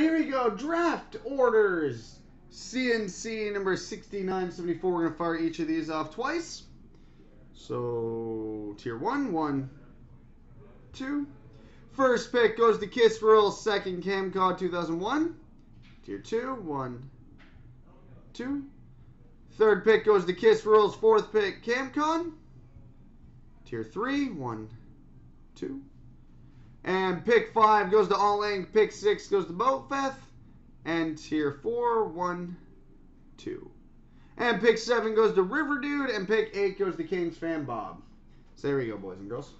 here we go. Draft orders. CNC number 6974. We're going to fire each of these off twice. So, tier one, one, two. First pick goes to Kiss Royal, second Camcod 2001. Tier two, one, two. Third pick goes to Kiss Rules. Fourth pick, Camcon. Tier three, one, two. And pick five goes to All. Pick six goes to Boatfeth. And tier four, one, two. And pick seven goes to River Dude. And pick eight goes to Kings Fan Bob. So there we go, boys and girls.